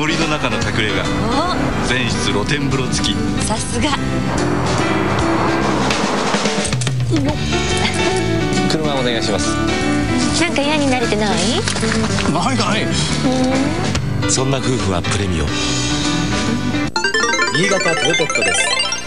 森の中の隠れ家。全室露天風呂付き。さすが。車お願いします。なんか嫌になれてない？ないない。そんな夫婦はプレミオ新潟トヨットです。